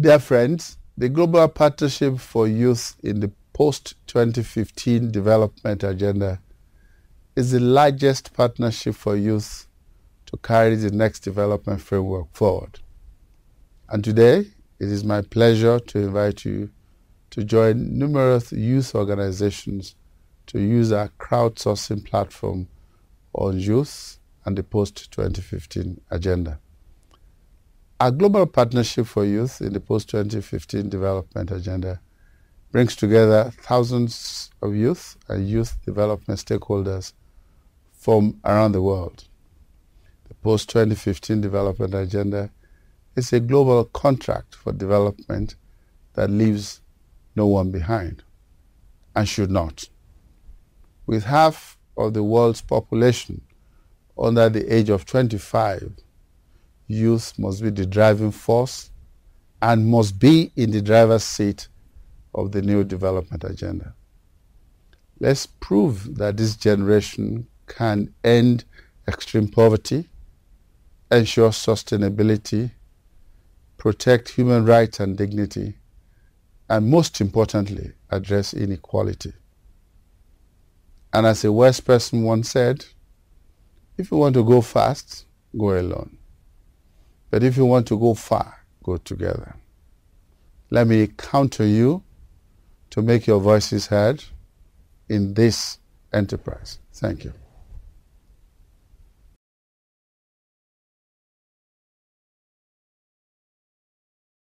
Dear friends, the Global Partnership for Youth in the Post-2015 Development Agenda is the largest partnership for youth to carry the next development framework forward. And today, it is my pleasure to invite you to join numerous youth organizations to use our crowdsourcing platform on youth and the post-2015 agenda. Our Global Partnership for Youth in the post-2015 development agenda brings together thousands of youth and youth development stakeholders from around the world. The post-2015 development agenda is a global contract for development that leaves no one behind and should not. With half of the world's population under the age of 25, youth must be the driving force and must be in the driver's seat of the new development agenda. Let's prove that this generation can end extreme poverty, ensure sustainability, protect human rights and dignity, and most importantly, address inequality. And as a wise person once said, if you want to go fast, go alone. But if you want to go far, go together. Let me count on you to make your voices heard in this enterprise. Thank you.